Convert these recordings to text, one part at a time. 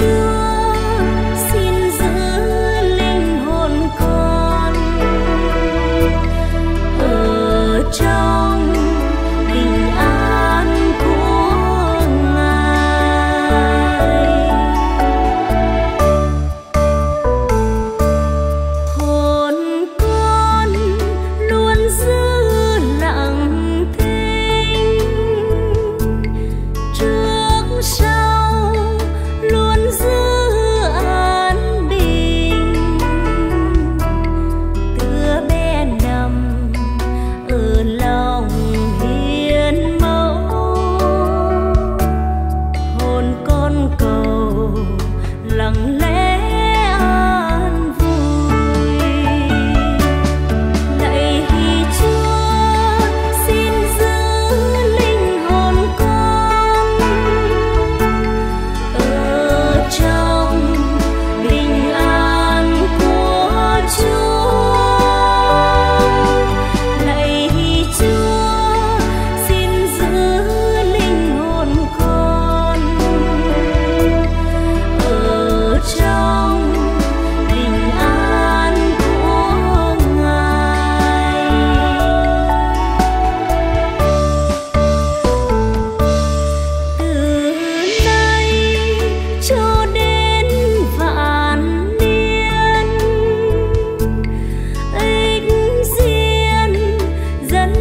you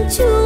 就